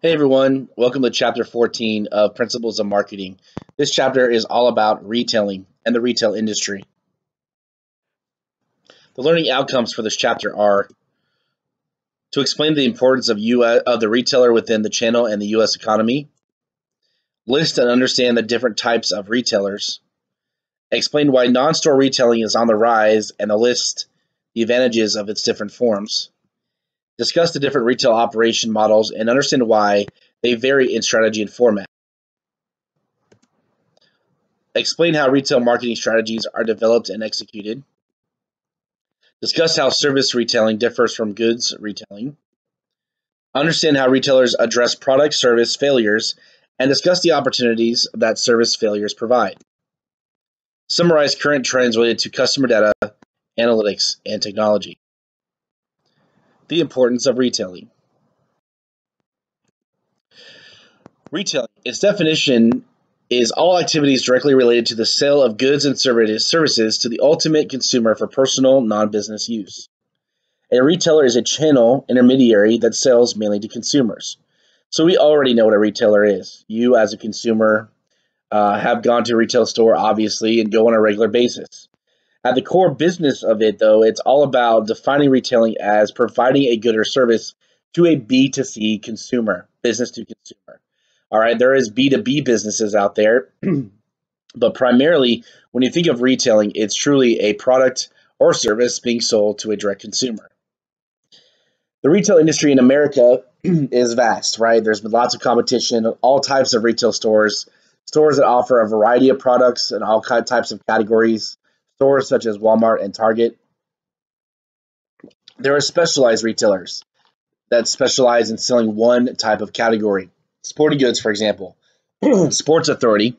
Hey everyone, welcome to chapter 14 of Principles of Marketing. This chapter is all about retailing and the retail industry. The learning outcomes for this chapter are to explain the importance of, US, of the retailer within the channel and the U.S. economy, list and understand the different types of retailers, explain why non-store retailing is on the rise and list the advantages of its different forms discuss the different retail operation models, and understand why they vary in strategy and format. Explain how retail marketing strategies are developed and executed. Discuss how service retailing differs from goods retailing. Understand how retailers address product service failures and discuss the opportunities that service failures provide. Summarize current trends related to customer data, analytics, and technology. The importance of retailing. Retailing, its definition is all activities directly related to the sale of goods and services to the ultimate consumer for personal, non-business use. A retailer is a channel intermediary that sells mainly to consumers. So we already know what a retailer is. You, as a consumer, uh, have gone to a retail store, obviously, and go on a regular basis. At the core business of it, though, it's all about defining retailing as providing a good or service to a B2C consumer, business to consumer. All right, there is B2B businesses out there, but primarily when you think of retailing, it's truly a product or service being sold to a direct consumer. The retail industry in America is vast, right? There's been lots of competition, all types of retail stores, stores that offer a variety of products and all types of categories stores such as Walmart and Target. There are specialized retailers that specialize in selling one type of category. Sporting goods, for example. Sports Authority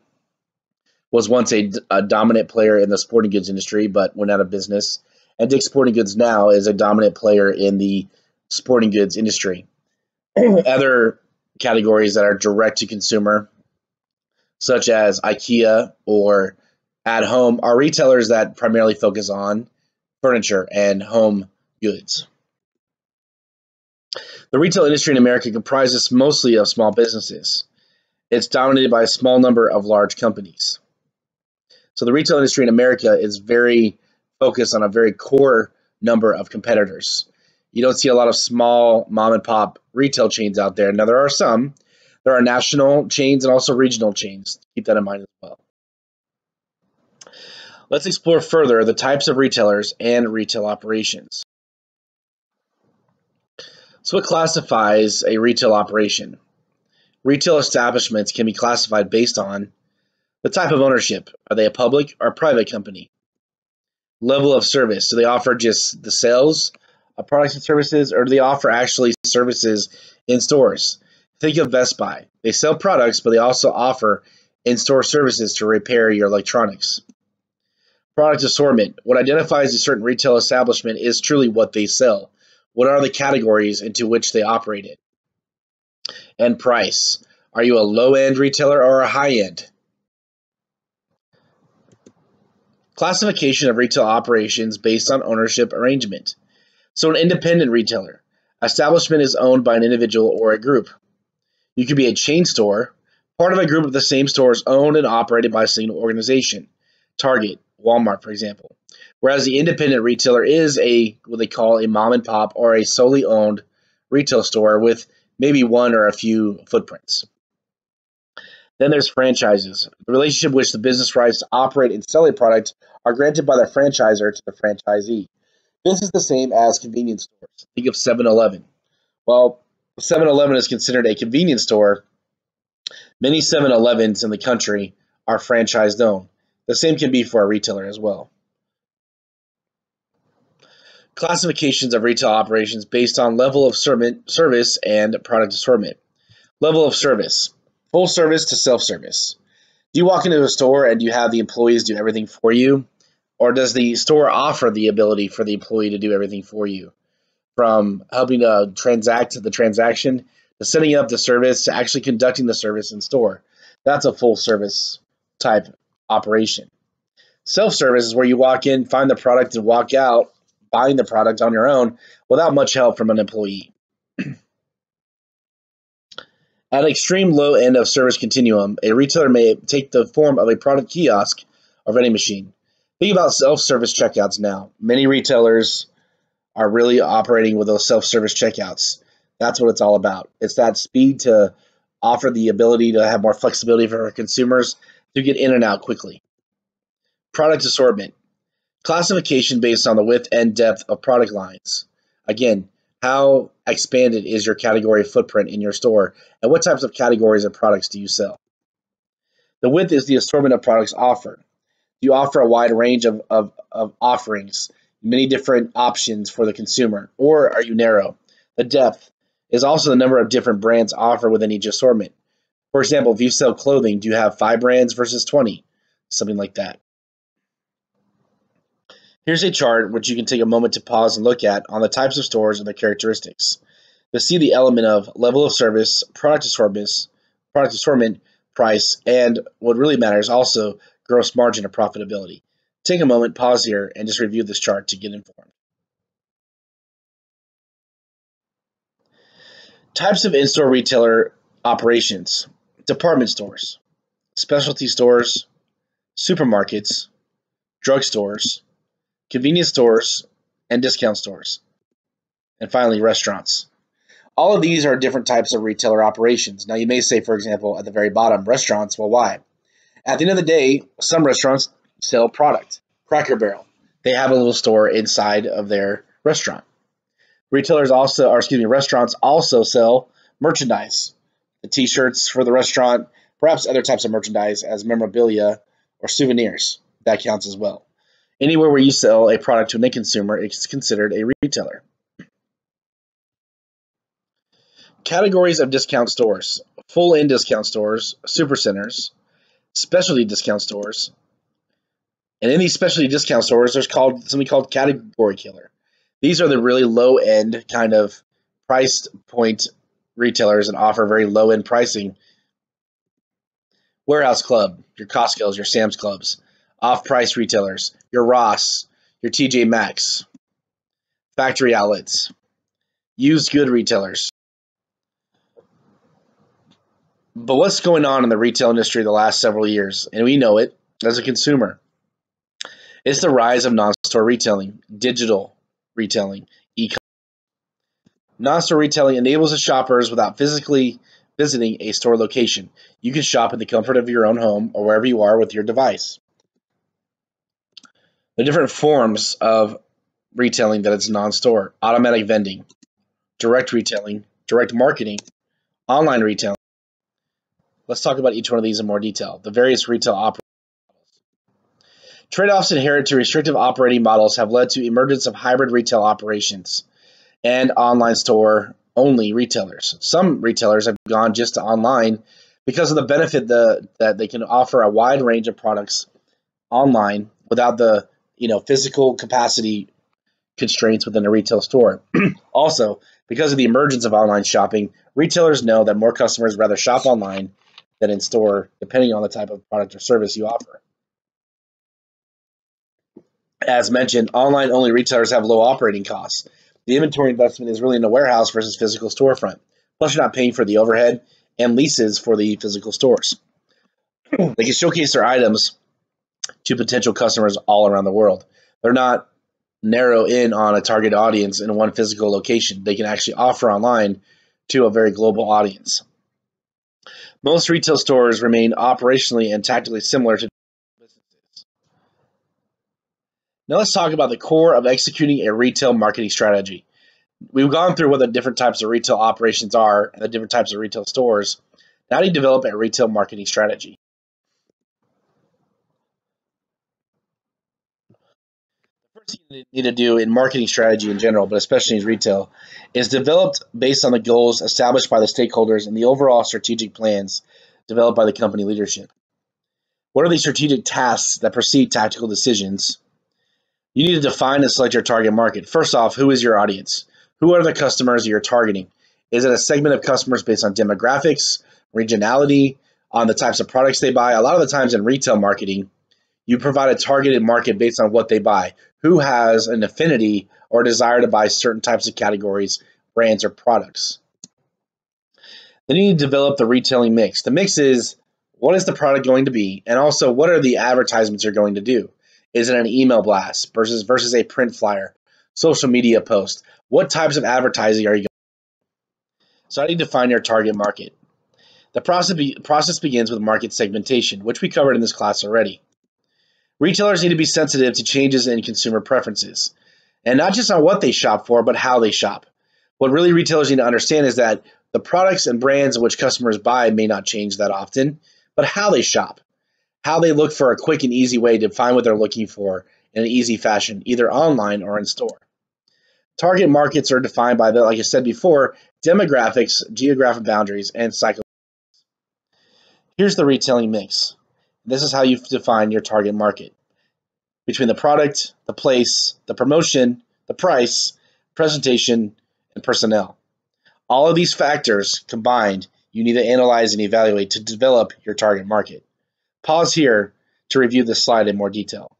was once a, a, dominant player in the sporting goods industry, but went out of business. And Dick's Sporting Goods now is a dominant player in the sporting goods industry. Other categories that are direct to consumer, such as IKEA or at home are retailers that primarily focus on furniture and home goods. The retail industry in America comprises mostly of small businesses. It's dominated by a small number of large companies. So the retail industry in America is very focused on a very core number of competitors. You don't see a lot of small mom and pop retail chains out there. Now there are some. There are national chains and also regional chains. Keep that in mind as well. Let's explore further the types of retailers and retail operations. So what classifies a retail operation? Retail establishments can be classified based on the type of ownership. Are they a public or private company? Level of service. Do they offer just the sales of products and services or do they offer actually services in stores? Think of Best Buy. They sell products, but they also offer in-store services to repair your electronics. Product assortment. What identifies a certain retail establishment is truly what they sell. What are the categories into which they operate in? And price. Are you a low end retailer or a high end? Classification of retail operations based on ownership arrangement. So, an independent retailer. Establishment is owned by an individual or a group. You could be a chain store. Part of a group of the same stores owned and operated by a single organization. Target, Walmart, for example. Whereas the independent retailer is a what they call a mom and pop or a solely owned retail store with maybe one or a few footprints. Then there's franchises, the relationship which the business rights to operate and sell a product are granted by the franchisor to the franchisee. This is the same as convenience stores. Think of 7 Eleven. Well, 7 Eleven is considered a convenience store. Many 7 Elevens in the country are franchised owned. The same can be for a retailer as well. Classifications of retail operations based on level of service and product assortment. Level of service. Full service to self-service. Do you walk into a store and you have the employees do everything for you? Or does the store offer the ability for the employee to do everything for you? From helping to transact the transaction, to setting up the service, to actually conducting the service in store. That's a full service type operation. Self service is where you walk in, find the product, and walk out buying the product on your own without much help from an employee. At an extreme low end of service continuum, a retailer may take the form of a product kiosk or vending machine. Think about self-service checkouts now. Many retailers are really operating with those self-service checkouts. That's what it's all about. It's that speed to offer the ability to have more flexibility for consumers to get in and out quickly. Product assortment. Classification based on the width and depth of product lines. Again, how expanded is your category footprint in your store, and what types of categories of products do you sell? The width is the assortment of products offered. Do you offer a wide range of, of, of offerings, many different options for the consumer, or are you narrow? The depth is also the number of different brands offered within each assortment. For example, if you sell clothing, do you have five brands versus 20? Something like that. Here's a chart which you can take a moment to pause and look at on the types of stores and their characteristics. You'll see the element of level of service, product assortment, product assortment, price, and what really matters also gross margin or profitability. Take a moment, pause here, and just review this chart to get informed. Types of in-store retailer operations. Department stores, specialty stores, supermarkets, drugstores, convenience stores, and discount stores. And finally, restaurants. All of these are different types of retailer operations. Now, you may say, for example, at the very bottom, restaurants. Well, why? At the end of the day, some restaurants sell product. Cracker Barrel, they have a little store inside of their restaurant. Retailers also, or excuse me, restaurants also sell merchandise, the t-shirts for the restaurant, perhaps other types of merchandise as memorabilia or souvenirs. That counts as well. Anywhere where you sell a product to an end consumer is considered a retailer. Categories of discount stores. Full-line discount stores, supercenters, specialty discount stores. And in these specialty discount stores, there's called something called category killer. These are the really low end kind of price point retailers and offer very low end pricing. Warehouse Club, your Costco's, your Sam's Clubs, off price retailers, your Ross, your TJ Maxx, factory outlets, used good retailers. But what's going on in the retail industry the last several years, and we know it as a consumer, it's the rise of non-store retailing, digital retailing. Non-store retailing enables the shoppers without physically visiting a store location. You can shop in the comfort of your own home or wherever you are with your device. The different forms of retailing that is non-store, automatic vending, direct retailing, direct marketing, online retailing. Let's talk about each one of these in more detail. The various retail operating Trade-offs inherent to restrictive operating models have led to emergence of hybrid retail operations and online store only retailers. Some retailers have gone just to online because of the benefit the, that they can offer a wide range of products online without the you know physical capacity constraints within a retail store. also, because of the emergence of online shopping, retailers know that more customers rather shop online than in store, depending on the type of product or service you offer. As mentioned, online only retailers have low operating costs. The inventory investment is really in the warehouse versus physical storefront. Plus, you're not paying for the overhead and leases for the physical stores. they can showcase their items to potential customers all around the world. They're not narrow in on a target audience in one physical location. They can actually offer online to a very global audience. Most retail stores remain operationally and tactically similar to businesses. Now let's talk about the core of executing a retail marketing strategy. We've gone through what the different types of retail operations are and the different types of retail stores. Now do you develop a retail marketing strategy? first thing you need to do in marketing strategy in general, but especially in retail, is developed based on the goals established by the stakeholders and the overall strategic plans developed by the company leadership. What are the strategic tasks that precede tactical decisions? You need to define and select your target market. First off, who is your audience? Who are the customers you're targeting? Is it a segment of customers based on demographics, regionality, on the types of products they buy? A lot of the times in retail marketing, you provide a targeted market based on what they buy. Who has an affinity or desire to buy certain types of categories, brands, or products? Then you need to develop the retailing mix. The mix is what is the product going to be, and also what are the advertisements you're going to do. Is it an email blast versus versus a print flyer, social media post? What types of advertising are you? Going so I need to find your target market. The process, be, process begins with market segmentation, which we covered in this class already. Retailers need to be sensitive to changes in consumer preferences, and not just on what they shop for, but how they shop. What really retailers need to understand is that the products and brands which customers buy may not change that often, but how they shop, how they look for a quick and easy way to find what they're looking for in an easy fashion, either online or in store. Target markets are defined by the, like I said before, demographics, geographic boundaries, and psychology. Here's the retailing mix. This is how you define your target market. Between the product, the place, the promotion, the price, presentation, and personnel. All of these factors combined, you need to analyze and evaluate to develop your target market. Pause here to review this slide in more detail.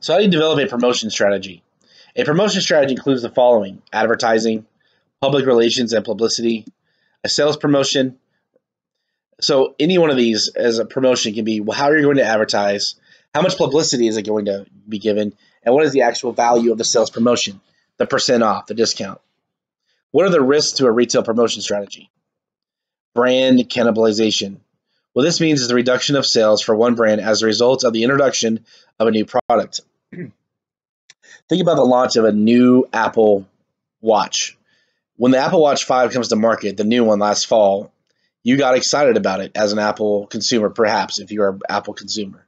So how do you develop a promotion strategy? A promotion strategy includes the following advertising, public relations and publicity, a sales promotion. So any one of these as a promotion can be well, how are you going to advertise, how much publicity is it going to be given, and what is the actual value of the sales promotion, the percent off, the discount. What are the risks to a retail promotion strategy? Brand cannibalization. What this means is the reduction of sales for one brand as a result of the introduction of a new product. Think about the launch of a new Apple Watch. When the Apple Watch 5 comes to market, the new one last fall, you got excited about it as an Apple consumer, perhaps, if you're an Apple consumer.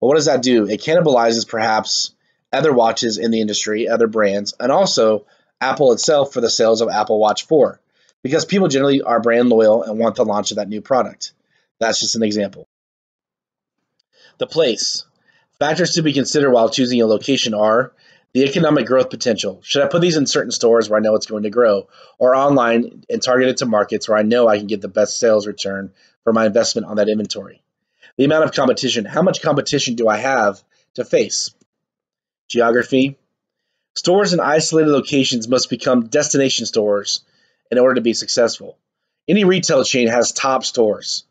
But what does that do? It cannibalizes perhaps other watches in the industry, other brands, and also Apple itself for the sales of Apple Watch 4 because people generally are brand loyal and want the launch of that new product. That's just an example. The place. Factors to be considered while choosing a location are the economic growth potential. Should I put these in certain stores where I know it's going to grow, or online and target it to markets where I know I can get the best sales return for my investment on that inventory? The amount of competition. How much competition do I have to face? Geography. Stores in isolated locations must become destination stores in order to be successful. Any retail chain has top stores.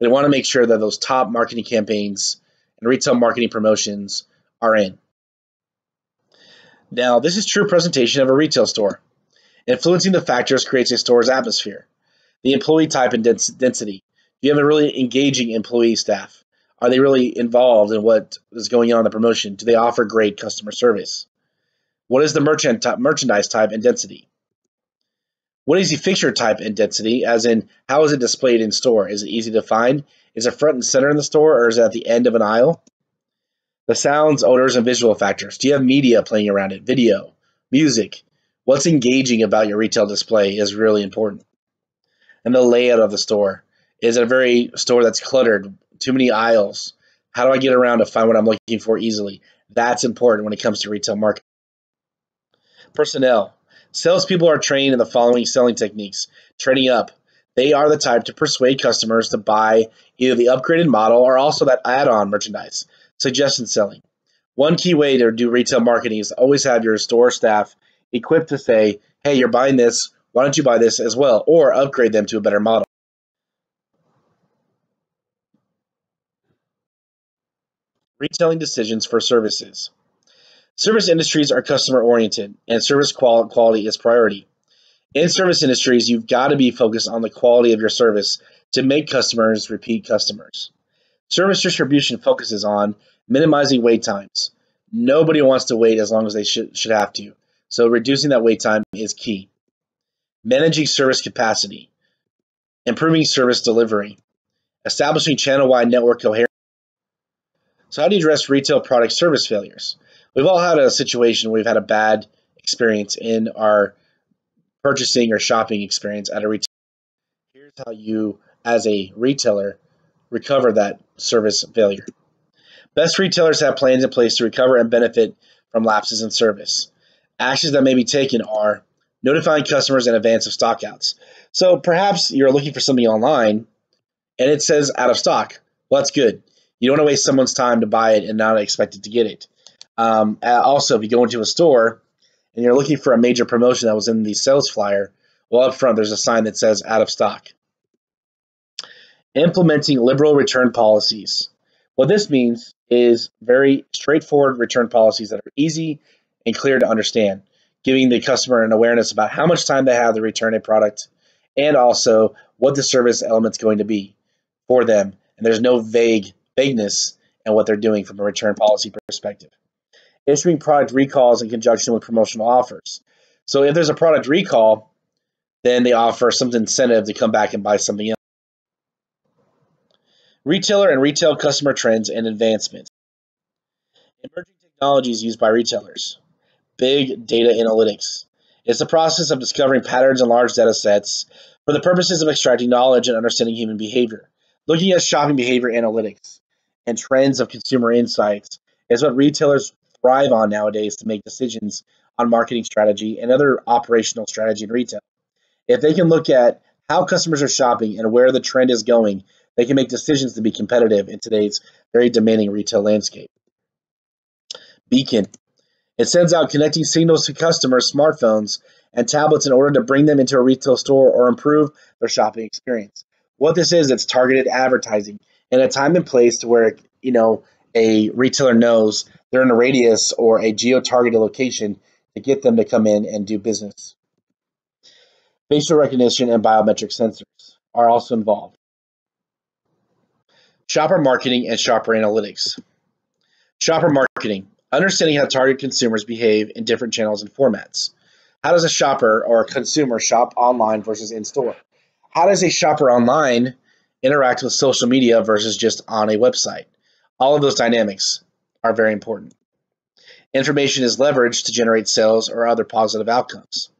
They want to make sure that those top marketing campaigns and retail marketing promotions are in. Now, this is true presentation of a retail store. Influencing the factors creates a store's atmosphere. The employee type and dens density. Do you have a really engaging employee staff? Are they really involved in what is going on in the promotion? Do they offer great customer service? What is the merchant type, merchandise type and density? What is the fixture type and density, as in how is it displayed in store? Is it easy to find? Is it front and center in the store, or is it at the end of an aisle? The sounds, odors, and visual factors. Do you have media playing around it? Video, music. What's engaging about your retail display is really important. And the layout of the store. Is it a very store that's cluttered, too many aisles? How do I get around to find what I'm looking for easily? That's important when it comes to retail marketing. Personnel. Salespeople are trained in the following selling techniques. Trading up. They are the type to persuade customers to buy either the upgraded model or also that add-on merchandise. Suggestion selling. One key way to do retail marketing is always have your store staff equipped to say, hey, you're buying this, why don't you buy this as well, or upgrade them to a better model. Retailing decisions for services. Service industries are customer oriented and service quality is priority. In service industries, you've got to be focused on the quality of your service to make customers repeat customers. Service distribution focuses on minimizing wait times. Nobody wants to wait as long as they should, should have to. So reducing that wait time is key. Managing service capacity, improving service delivery, establishing channel-wide network coherence. So how do you address retail product service failures? We've all had a situation where we've had a bad experience in our purchasing or shopping experience at a retail. Here's how you, as a retailer, recover that service failure. Best retailers have plans in place to recover and benefit from lapses in service. Actions that may be taken are notifying customers in advance of stockouts. So perhaps you're looking for something online and it says out of stock. Well, that's good. You don't want to waste someone's time to buy it and not expect it to get it. Um, also, if you go into a store and you're looking for a major promotion that was in the sales flyer, Well, up front, there's a sign that says out of stock. Implementing liberal return policies. What this means is very straightforward return policies that are easy and clear to understand, giving the customer an awareness about how much time they have to return a product and also what the service element's going to be for them. And there's no vague vagueness in what they're doing from a return policy perspective. Issuing product recalls in conjunction with promotional offers. So if there's a product recall, then they offer some incentive to come back and buy something else. Retailer and retail customer trends and advancements. Emerging technologies used by retailers. Big data analytics. It's the process of discovering patterns in large data sets for the purposes of extracting knowledge and understanding human behavior. Looking at shopping behavior analytics and trends of consumer insights is what retailers thrive on nowadays to make decisions on marketing strategy and other operational strategy in retail. If they can look at how customers are shopping and where the trend is going, they can make decisions to be competitive in today's very demanding retail landscape. Beacon. It sends out connecting signals to customers' smartphones and tablets in order to bring them into a retail store or improve their shopping experience. What this is, it's targeted advertising in a time and place to where you know a retailer knows they're in a radius or a geo-targeted location to get them to come in and do business. Facial recognition and biometric sensors are also involved. Shopper marketing and shopper analytics. Shopper marketing, understanding how target consumers behave in different channels and formats. How does a shopper or a consumer shop online versus in store? How does a shopper online interact with social media versus just on a website? All of those dynamics are very important. Information is leveraged to generate sales or other positive outcomes.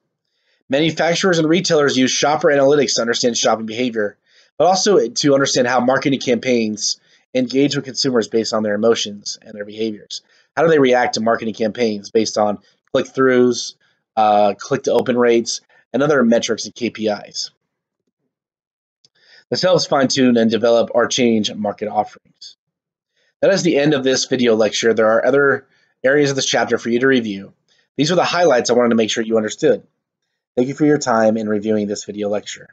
Manufacturers and retailers use shopper analytics to understand shopping behavior but also to understand how marketing campaigns engage with consumers based on their emotions and their behaviors. How do they react to marketing campaigns based on click throughs, uh, click to open rates, and other metrics and KPIs? This helps fine tune and develop or change market offerings. That is the end of this video lecture. There are other areas of this chapter for you to review. These are the highlights I wanted to make sure you understood. Thank you for your time in reviewing this video lecture.